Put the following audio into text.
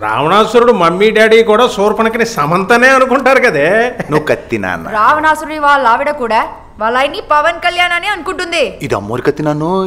రావణాసురుడు mummy daddy కూడా శూర్పణకిని సమంతనే అనుకుంటారు కదే. నువ్వు కత్తి నాన్న. రావణాసురుడి వాళ్ళ ఆవిడ కూడా వాళ్ళ ఆయన్ని పవన్ కళ్యాణ్ అని అనుకుంటుంది. ఇది అమ్మోరు కత్తి నాన్నోయ్.